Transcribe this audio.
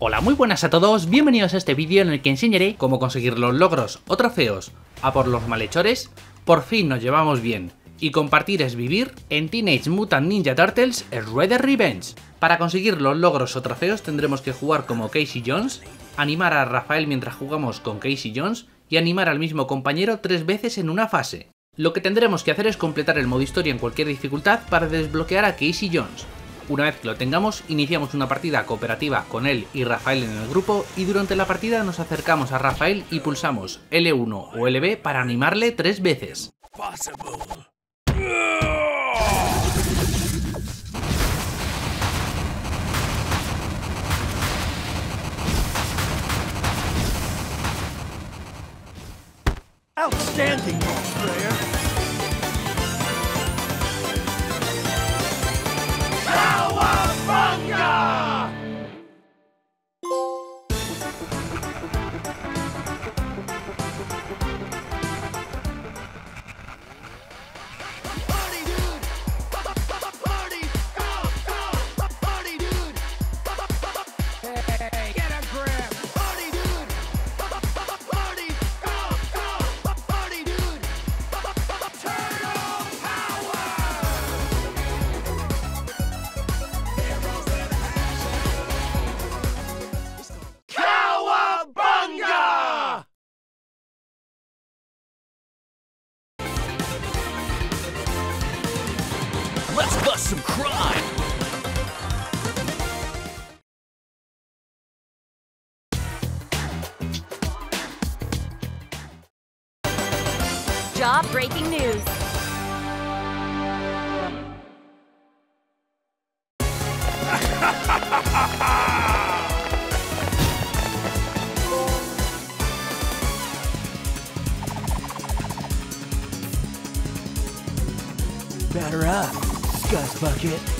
Hola, muy buenas a todos, bienvenidos a este vídeo en el que enseñaré cómo conseguir los logros o trofeos a por los malhechores, por fin nos llevamos bien, y compartir es vivir en Teenage Mutant Ninja Turtles Shredder Revenge. Para conseguir los logros o trofeos tendremos que jugar como Casey Jones, animar a Rafael mientras jugamos con Casey Jones y animar al mismo compañero tres veces en una fase. Lo que tendremos que hacer es completar el modo historia en cualquier dificultad para desbloquear a Casey Jones. Una vez que lo tengamos, iniciamos una partida cooperativa con él y Rafael en el grupo y durante la partida nos acercamos a Rafael y pulsamos L1 o LB para animarle tres veces. Outstanding! some crime! Job-breaking news. Better up. Gas bucket.